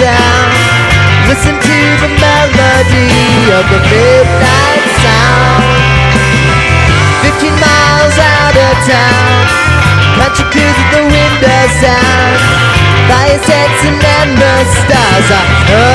down. Listen to the melody of the midnight sound. Fifteen miles out of town, country kids at the window sound. Fire sets and the stars are.